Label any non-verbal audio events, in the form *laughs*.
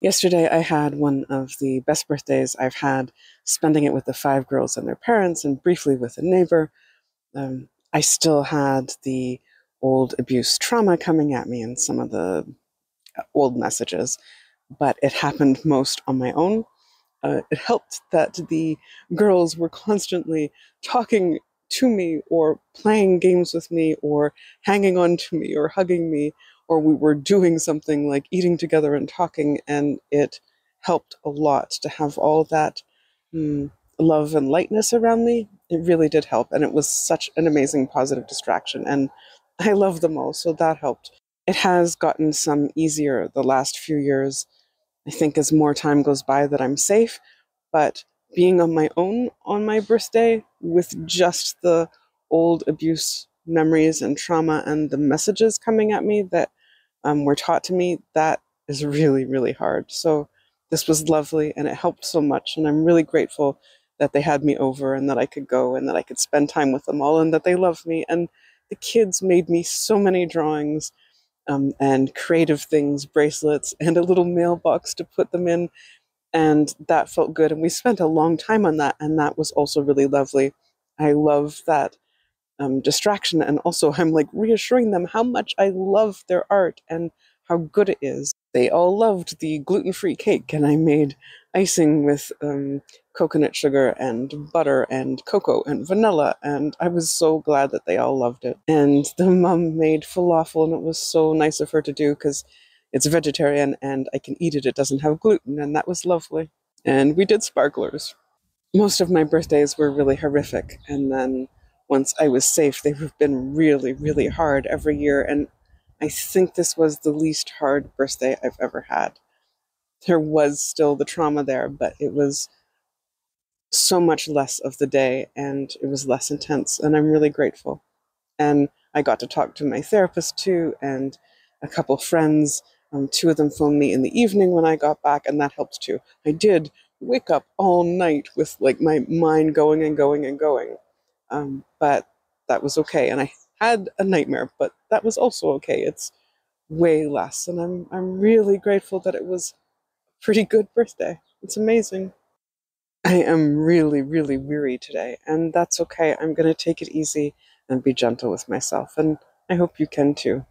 Yesterday, I had one of the best birthdays I've had, spending it with the five girls and their parents, and briefly with a neighbor. Um, I still had the old abuse trauma coming at me and some of the uh, old messages, but it happened most on my own. Uh, it helped that the girls were constantly talking to me or playing games with me or hanging on to me or hugging me or we were doing something like eating together and talking, and it helped a lot to have all that mm, love and lightness around me. It really did help, and it was such an amazing positive distraction. And *laughs* I love them all, so that helped. It has gotten some easier the last few years. I think as more time goes by that I'm safe, but being on my own on my birthday with just the old abuse memories and trauma and the messages coming at me that um, were taught to me, that is really, really hard. So this was lovely and it helped so much. And I'm really grateful that they had me over and that I could go and that I could spend time with them all and that they love me. And the kids made me so many drawings um, and creative things, bracelets, and a little mailbox to put them in. And that felt good. And we spent a long time on that. And that was also really lovely. I love that um, distraction. And also, *laughs* I'm like reassuring them how much I love their art and how good it is. They all loved the gluten free cake, and I made icing with um, coconut sugar and butter and cocoa and vanilla. And I was so glad that they all loved it. And the mom made falafel, and it was so nice of her to do because it's vegetarian and I can eat it. It doesn't have gluten, and that was lovely. And we did sparklers. Most of my birthdays were really horrific, and then once I was safe, they've been really, really hard every year. And I think this was the least hard birthday I've ever had. There was still the trauma there, but it was so much less of the day and it was less intense. And I'm really grateful. And I got to talk to my therapist too and a couple friends. Um, two of them phoned me in the evening when I got back, and that helped too. I did wake up all night with like my mind going and going and going um, but that was okay. And I had a nightmare, but that was also okay. It's way less. And I'm, I'm really grateful that it was a pretty good birthday. It's amazing. I am really, really weary today, and that's okay. I'm going to take it easy and be gentle with myself. And I hope you can too.